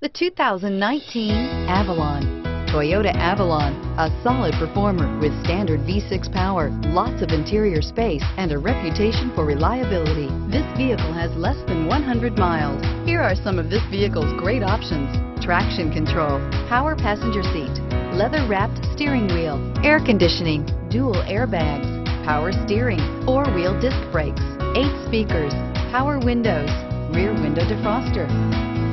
The 2019 Avalon. Toyota Avalon, a solid performer with standard V6 power, lots of interior space, and a reputation for reliability. This vehicle has less than 100 miles. Here are some of this vehicle's great options. Traction control, power passenger seat, leather-wrapped steering wheel, air conditioning, dual airbags, power steering, four-wheel disc brakes, eight speakers, power windows, rear window defroster.